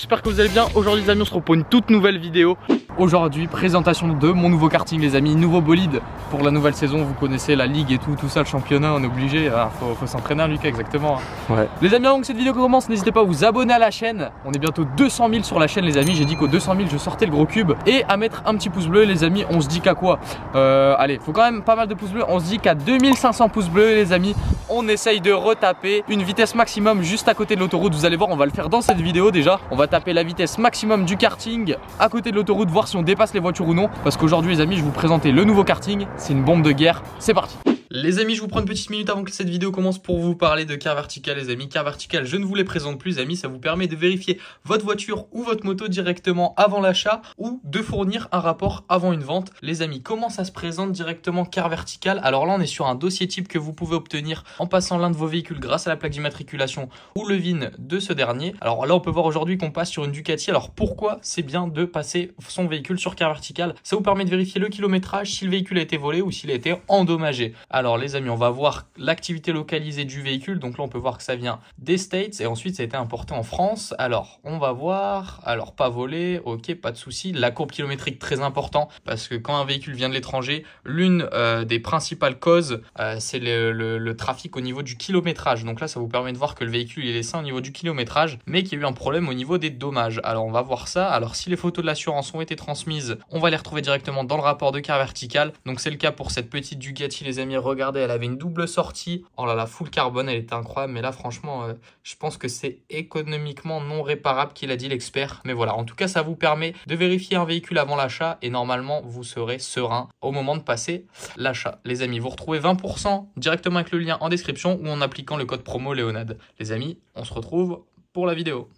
j'espère que vous allez bien. Aujourd'hui les amis on se retrouve pour une toute nouvelle vidéo. Aujourd'hui présentation de mon nouveau karting les amis, nouveau bolide pour la nouvelle saison. Vous connaissez la ligue et tout, tout ça, le championnat, on est obligé. Ah, faut, faut s'entraîner Lucas exactement. Hein. Ouais. Les amis avant que cette vidéo commence, n'hésitez pas à vous abonner à la chaîne. On est bientôt 200 000 sur la chaîne les amis. J'ai dit qu'aux 200 000 je sortais le gros cube. Et à mettre un petit pouce bleu les amis. On se dit qu'à quoi? Euh, Allez, faut quand même pas mal de pouces bleus. On se dit qu'à 2500 pouces bleus les amis, on essaye de retaper une vitesse maximum juste à côté de l'autoroute. Vous allez voir, on va le faire dans cette vidéo déjà. On va taper la vitesse maximum du karting à côté de l'autoroute, voir si on dépasse les voitures ou non. Parce qu'aujourd'hui les amis, je vous présenter le nouveau karting. C'est une bombe de guerre. C'est parti les amis, je vous prends une petite minute avant que cette vidéo commence pour vous parler de car vertical les amis. Car vertical, je ne vous les présente plus les amis, ça vous permet de vérifier votre voiture ou votre moto directement avant l'achat ou de fournir un rapport avant une vente. Les amis, comment ça se présente directement car vertical? Alors là, on est sur un dossier type que vous pouvez obtenir en passant l'un de vos véhicules grâce à la plaque d'immatriculation ou le VIN de ce dernier. Alors là, on peut voir aujourd'hui qu'on passe sur une Ducati. Alors pourquoi c'est bien de passer son véhicule sur car vertical? Ça vous permet de vérifier le kilométrage, si le véhicule a été volé ou s'il a été endommagé. Les amis, on va voir l'activité localisée du véhicule. Donc là, on peut voir que ça vient des States et ensuite ça a été importé en France. Alors, on va voir. Alors, pas volé, ok, pas de souci. La courbe kilométrique très important parce que quand un véhicule vient de l'étranger, l'une euh, des principales causes, euh, c'est le, trafic au niveau du kilométrage. Donc là, ça vous permet de voir que le véhicule est laissé au niveau du kilométrage, mais qu'il y a eu un problème au niveau des dommages. Alors, on va voir ça. Alors, si les photos de l'assurance ont été transmises, on va les retrouver directement dans le rapport de car vertical. Donc, c'est le cas pour cette petite Ducati, les amis. Regardez, elle avait une double sortie. Oh là là, full carbone, elle était incroyable. Mais là, franchement, euh, je pense que c'est économiquement non réparable qu'il a dit l'expert. Mais voilà, en tout cas, ça vous permet de vérifier un véhicule avant l'achat et normalement, vous serez serein au moment de passer l'achat. Les amis, vous retrouvez 20% directement avec le lien en description ou en appliquant le code promo Léonade. Les amis, on se retrouve pour la vidéo.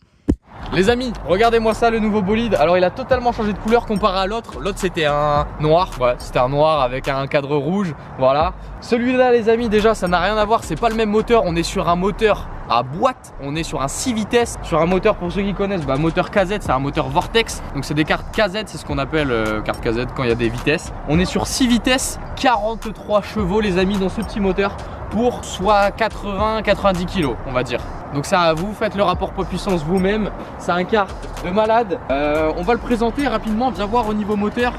Les amis, regardez-moi ça, le nouveau bolide. Alors il a totalement changé de couleur comparé à l'autre. L'autre c'était un noir, ouais, c'était un noir avec un cadre rouge, voilà. Celui-là les amis, déjà ça n'a rien à voir, c'est pas le même moteur. On est sur un moteur à boîte, on est sur un 6 vitesses, sur un moteur pour ceux qui connaissent, bah, moteur KZ, c'est un moteur Vortex. Donc c'est des cartes KZ, c'est ce qu'on appelle euh, carte KZ quand il y a des vitesses. On est sur 6 vitesses, 43 chevaux les amis dans ce petit moteur pour soit 80-90 kg on va dire. Donc ça vous, faites le rapport poids-puissance vous-même. C'est un car de malade. Euh, on va le présenter rapidement, viens voir au niveau moteur.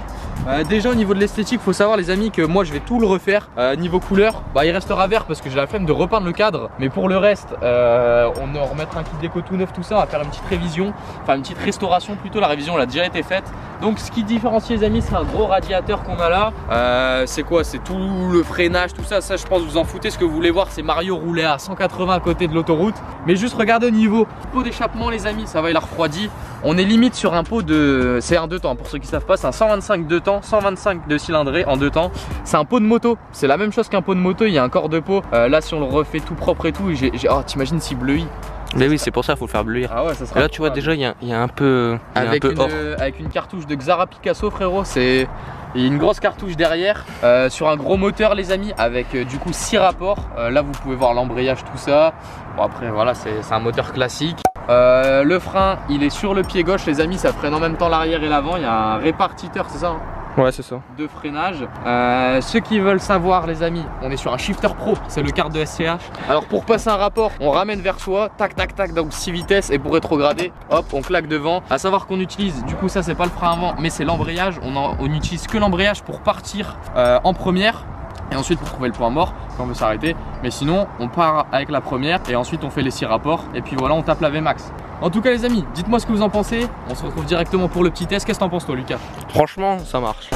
Euh, déjà au niveau de l'esthétique, faut savoir les amis que moi je vais tout le refaire. Euh, niveau couleur, bah il restera vert parce que j'ai la flemme de repeindre le cadre. Mais pour le reste, euh, on va remettre un kit déco tout neuf, tout ça. On va faire une petite révision, enfin une petite restauration plutôt. La révision elle a déjà été faite. Donc ce qui différencie les amis, c'est un gros radiateur qu'on a là. c'est quoi? C'est tout le freinage, tout ça. Ça je pense vous en foutez. Ce que vous voulez voir, c'est Mario rouler à 180 à côté de l'autoroute. Mais juste regardez au niveau pot d'échappement les amis, ça va il a refroidi. On est limite sur un pot de... C'est un deux temps pour ceux qui savent pas, c'est un 125 deux temps, 125 de cylindrée en deux temps. C'est un pot de moto, c'est la même chose qu'un pot de moto, il y a un corps de pot. Euh, là si on le refait tout propre et tout, j'ai... Oh t'imagines s'il bleuit mais oui, c'est pour ça, il faut le faire bleuir. Ah ouais, ça sera là, tu vois, déjà, il y, a, un peu. avec, une, avec une cartouche de Xara Picasso, frérot, c'est. une grosse cartouche derrière euh, sur un gros moteur les amis avec euh, du coup 6 rapports là vous pouvez voir l'embrayage tout ça bon après voilà c'est un moteur classique euh, le frein, il est sur le pied gauche, les amis, ça freine en même temps l'arrière et l'avant. Il y a un répartiteur, c'est ça hein Ouais, c'est ça. De freinage. Euh, ceux qui veulent savoir, les amis, on est sur un shifter pro, c'est le quart de SCH. Alors, pour passer un rapport, on ramène vers soi, tac, tac, tac, donc 6 vitesses. Et pour rétrograder, hop, on claque devant. À savoir qu'on utilise, du coup, ça, c'est pas le frein avant, mais c'est l'embrayage. On, on utilise que l'embrayage pour partir euh, en première et ensuite pour trouver le point mort quand on veut s'arrêter. Mais sinon, on part avec la première et ensuite on fait les six rapports et puis voilà, on tape la VMAX. En tout cas les amis, dites-moi ce que vous en pensez. On se retrouve directement pour le petit test. Qu'est-ce que t'en penses toi Lucas? Franchement, ça marche.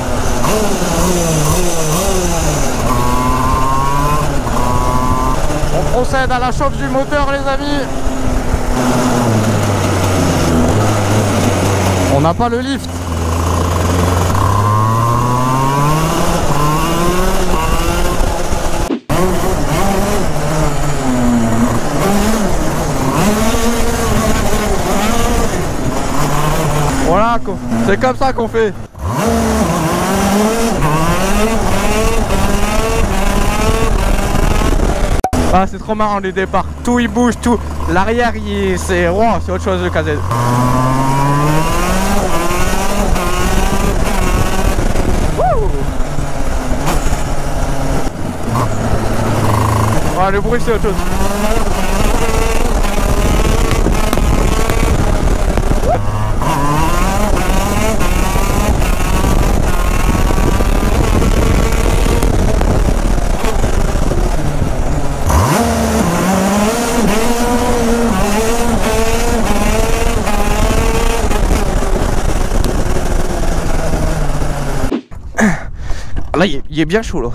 On procède à la chauffe du moteur les amis. On n'a pas le lift. C'est comme ça qu'on fait. Ah c'est trop marrant les départs. Tout il bouge, tout. L'arrière c'est wow, c'est autre chose le KZ. Ah, le bruit c'est autre chose. Là, il est, bien chaud là.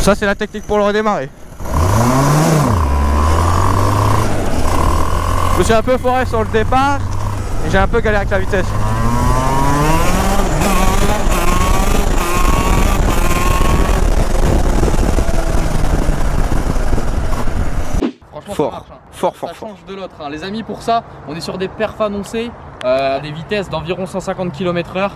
Ça, c'est la technique pour le redémarrer. Je suis un peu foré sur le départ et j'ai un peu galéré avec la vitesse. Franchement, Fort. ça change de l'autre. hein. Les amis, pour ça, on est sur des perfs annoncés, euh, à des vitesses d'environ 150 km/h.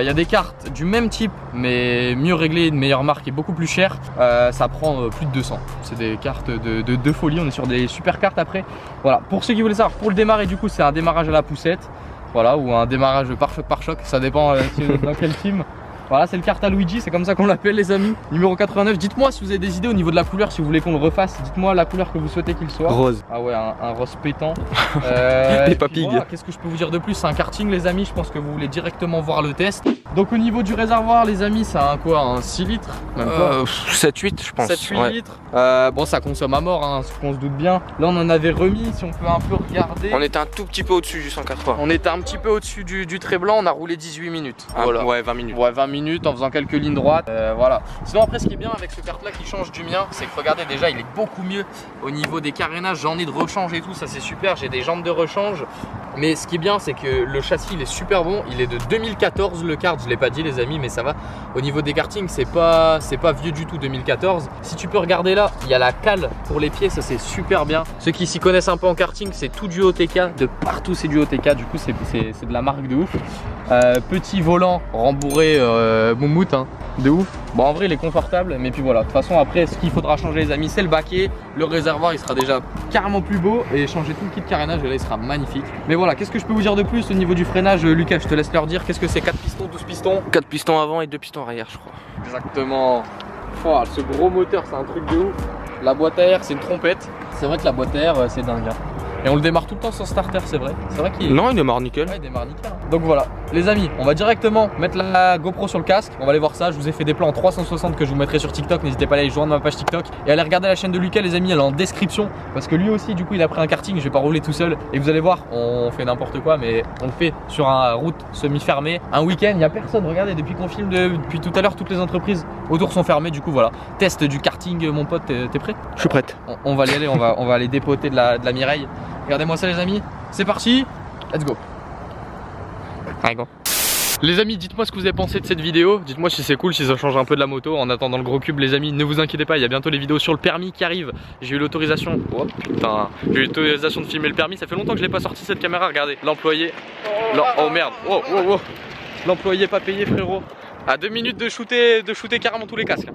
Il y a des cartes du même type, mais mieux réglées, de meilleure marque et beaucoup plus chères. Euh, ça prend euh, plus de 200. C'est des cartes de, de, de folie. On est sur des super cartes après. Voilà. Pour ceux qui voulaient savoir, pour le démarrer, du coup, c'est un démarrage à la poussette. Voilà, ou un démarrage par choc par choc. Ça dépend euh, dans quel team. Voilà, c'est le kart à Luigi, c'est comme ça qu'on l'appelle les amis. Numéro 89. Dites-moi si vous avez des idées au niveau de la couleur, si vous voulez qu'on le refasse. Dites-moi la couleur que vous souhaitez qu'il soit. Rose. Ah ouais, un, un rose pétant. Euh, Et pig. voilà, Qu'est-ce que je peux vous dire de plus? C'est un karting, les amis. Je pense que vous voulez directement voir le test. Donc, au niveau du réservoir, les amis, c'est un quoi? Un 6 litres? Euh, 7-8, je pense. 7-8 Ouais. litres? Euh, bon, ça consomme à mort, hein, ce qu'on se doute bien. Là, on en avait remis. Si on peut un peu regarder. On était un tout petit peu au-dessus du 180. On était un petit peu au-dessus du, du trait blanc. On a roulé 18 minutes. Ah, voilà. Ouais, 20 minutes. Ouais, 20 minutes en faisant quelques lignes droites. Euh, voilà. Sinon, après, ce qui est bien avec ce kart là qui change du mien, c'est que regardez, déjà, il est beaucoup mieux au niveau des carénages. J'en ai de rechange et tout, ça c'est super. J'ai des jantes de rechange. Mais ce qui est bien, c'est que le châssis il est super bon. Il est de 2014 le kart, je l'ai pas dit, les amis, mais ça va. Au niveau des kartings, c'est pas, c'est pas vieux du tout 2014. Si tu peux regarder là, il y a la cale pour les pieds, ça c'est super bien. Ceux qui s'y connaissent un peu en karting, c'est tout du OTK. De partout, c'est du OTK. Du coup, c'est de la marque de ouf. Euh, petit volant rembourré euh, moumoute, hein, de ouf. Bon, en vrai, il est confortable, mais puis voilà. De toute façon, après, ce qu'il faudra changer, les amis, c'est le baquet. Le réservoir, il sera déjà carrément plus beau et changer tout le kit carénage, et là, il sera magnifique. Mais voilà, qu'est-ce que je peux vous dire de plus au niveau du freinage, euh, Lucas? Je te laisse leur dire. Qu'est-ce que c'est? 4 pistons, 12 pistons? 4 pistons avant et 2 pistons arrière, je crois. Exactement. Pouah, ce gros moteur, c'est un truc de ouf. La boîte à air, c'est une trompette. C'est vrai que la boîte à air, euh, c'est dingue. hein. Et on le démarre tout le temps sans starter, c'est vrai. C'est vrai qu'il est. Non, il démarre nickel. Ouais, il démarre nickel. hein. Donc voilà, les amis, on va directement mettre la GoPro sur le casque. On va aller voir ça. Je vous ai fait des plans en 360 que je vous mettrai sur TikTok. N'hésitez pas à aller joindre ma page TikTok et à aller regarder la chaîne de Lucas, les amis. Elle est en description parce que lui aussi, du coup, il a pris un karting. Je vais pas rouler tout seul. Et vous allez voir, on fait n'importe quoi, mais on le fait sur une route semi-fermée. Un week-end, il y a personne. Regardez, depuis qu'on filme de- depuis tout à l'heure, toutes les entreprises autour sont fermées. Du coup, voilà. Test du karting, mon pote. T'es t'es prêt? Je suis prête. on, on va y aller, on va, on va aller dépoter de la, de la Mireille. Regardez-moi ça les amis, c'est parti, let's go. Allez, go. Les amis, dites-moi ce que vous avez pensé de cette vidéo. Dites-moi si c'est cool, si ça change un peu de la moto. En attendant le gros cube, les amis, ne vous inquiétez pas, il y a bientôt les vidéos sur le permis qui arrivent. J'ai eu l'autorisation. Oh putain, j'ai eu l'autorisation de filmer le permis. Ça fait longtemps que je l'ai pas sorti cette caméra. Regardez, l'employé. L'em- Oh merde, oh oh oh. L'employé pas payé, frérot. À deux minutes de shooter, de shooter carrément tous les casques.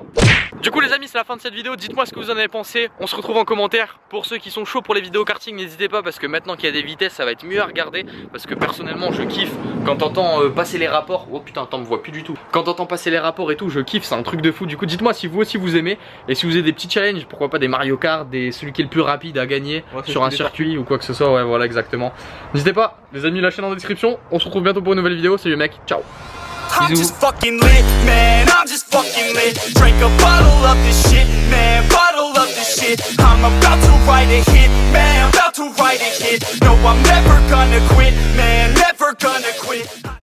Du coup les amis c'est la fin de cette vidéo, dites-moi ce que vous en avez pensé, on se retrouve en commentaire. Pour ceux qui sont chauds pour les vidéos karting n'hésitez pas parce que maintenant qu'il y a des vitesses ça va être mieux à regarder. Parce que personnellement je kiffe quand t'entends euh, passer les rapports, oh putain t'en me vois plus du tout. Quand t'entends passer les rapports et tout je kiffe, c'est un truc de fou. Du coup dites-moi si vous aussi vous aimez. Et si vous avez des petits challenges, pourquoi pas des Mario Kart, des celui qui est le plus rapide à gagner Ouais, sur un circuit ou quoi que ce soit, ouais voilà exactement. N'hésitez pas, les amis la chaîne en description, on se retrouve bientôt pour une nouvelle vidéo, salut mec, ciao I'm just fucking lit, man. I'm just fucking lit. Drink a bottle of this shit, man. Bottle of this shit. I'm about to write a hit, man. About to write a hit. No, I'm never gonna quit, man. Never gonna quit.